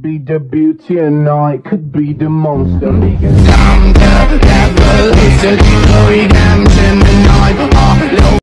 Could be the beauty and I could be the monster. Down the devil,